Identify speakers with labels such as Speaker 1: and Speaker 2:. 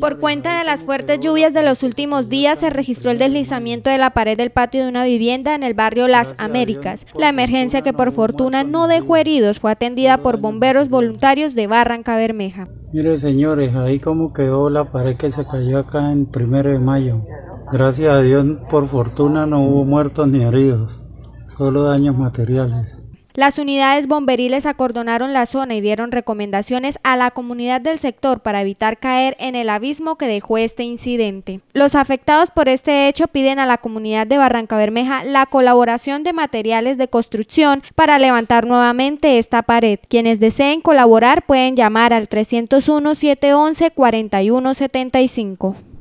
Speaker 1: Por cuenta de las fuertes lluvias de los últimos días, se registró el deslizamiento de la pared del patio de una vivienda en el barrio Las Américas. La emergencia, que por fortuna no dejó heridos, fue atendida por bomberos voluntarios de Barranca Bermeja.
Speaker 2: Mire, señores, ahí como quedó la pared que se cayó acá en primero de mayo. Gracias a Dios, por fortuna, no hubo muertos ni heridos, solo daños materiales.
Speaker 1: Las unidades bomberiles acordonaron la zona y dieron recomendaciones a la comunidad del sector para evitar caer en el abismo que dejó este incidente. Los afectados por este hecho piden a la comunidad de Barranca Bermeja la colaboración de materiales de construcción para levantar nuevamente esta pared. Quienes deseen colaborar pueden llamar al 301 711 4175.